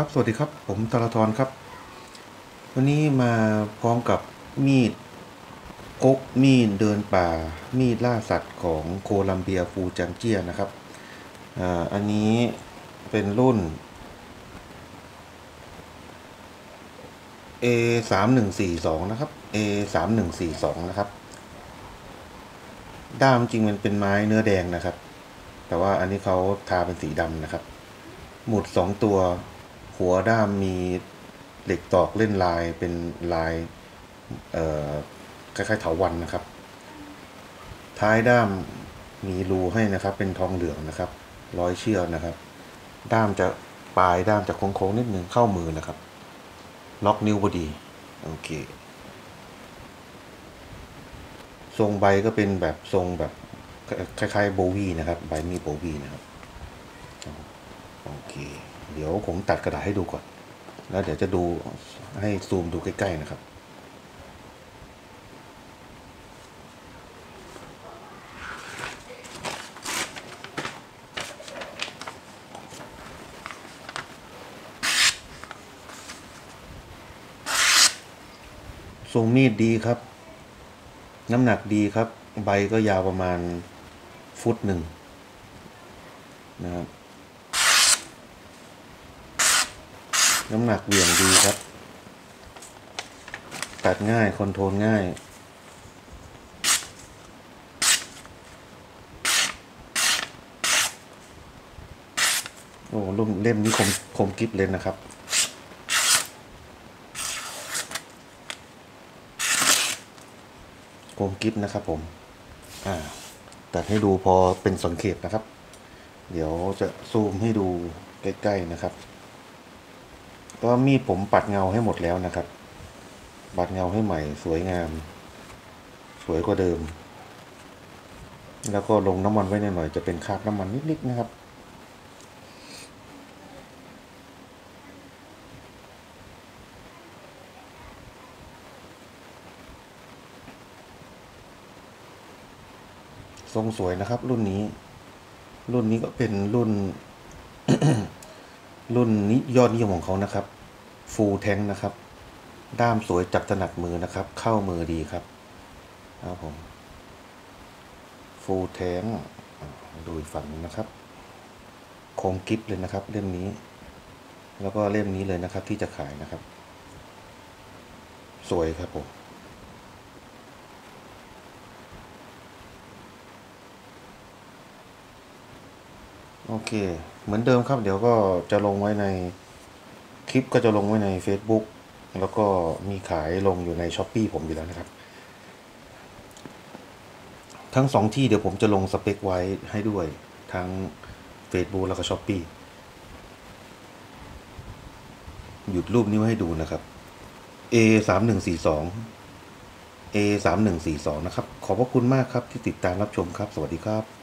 ครับสวัสดีครับ ผมตราธรครับ วันนี้มาพร้อมกับมีดพกมีดเดินป่า มีดล่าสัตว์ของโคลัมเบียฟูจังเจียนะครับอ่าอันนี้เป็นรุ่น A สามหนึ่งสี่สองนะครับ A สามหนึ่งสี่สองนะครับ ด้ามจริงมันเป็นไม้เนื้อแดงนะครับ แต่ว่าอันนี้เขาทาเป็นสีดำนะครับ หมุดสองตัว หัวด้ามมีเหล็กตอกเล่นลายเป็นลายคล้ายๆเถาวันนะครับ ท้ายด้ามมีรูให้นะครับ เป็นทองเหลืองนะครับ ร้อยเชือกนะครับ ด้ามจะปลายด้ามจะโค้งๆนิดนึงเข้ามือนะครับ ล็อกนิ้วพอดีโอเคทรงใบก็เป็นแบบทรงแบบคล้ายๆโบวีนะครับ ใบมีโบวีนะครับ โอเค เดี๋ยวผมตัดกระดาษให้ดูก่อน แล้วเดี๋ยวจะดูให้ซูมดูใกล้ ๆ นะครับทรงมีดดีครับ น้ำหนักดีครับ ใบก็ยาวประมาณฟุตหนึ่งนะครับ น้ำหนักเหวี่ยงดีครับ ตัดง่ายคอนโทรลง่าย โอ้ลุ่มเล่มนี้คมคมกิฟเลยนะครับคมกิฟนะครับผม อ่า ตัดให้ดูพอเป็นสังเขปนะครับ เดี๋ยวจะซูมให้ดูใกล้ ๆ นะครับ ก็มีดผมปัดเงาให้หมดแล้วนะครับ ปัดเงาให้ใหม่สวยงาม สวยกว่าเดิม แล้วก็ลงน้ำมันไว้หน่อยๆจะเป็นคราบน้ำมันนิดๆนะครับทรงสวยนะครับ รุ่นนี้ รุ่นนี้ก็เป็นรุ่น รุ่นนี้ยอดนิยมของเขานะครับ ฟูลแทงนะครับ ด้ามสวยจับถนัดมือนะครับ เข้ามือดีครับครับผมฟูลแทงดูฝั่งหนึงนะครับ โคมกิฟเลยนะครับ เล่มนี้ แล้วก็เล่มนี้เลยนะครับ ที่จะขายนะครับ สวยครับผมโอเค เหมือนเดิมครับ เดี๋ยวก็จะลงไว้ใน คลิปก็จะลงไว้ใน Facebook แล้วก็มีขายลงอยู่ใน s h อ p e e ผมอยู่แล้วนะครับ ทั้งสองที่เดี๋ยวผมจะลงสเปคไว้ให้ด้วยทั้ง Facebook แล้วก็ s h อ p e e หยุดรูปนี้ไว้ให้ดูนะครับ A สามหนึ่งสี่สอง A สามหนึ่งสี่สองนะครับ ขอบพระคุณมากครับที่ติดตามรับชมครับ สวัสดีครับ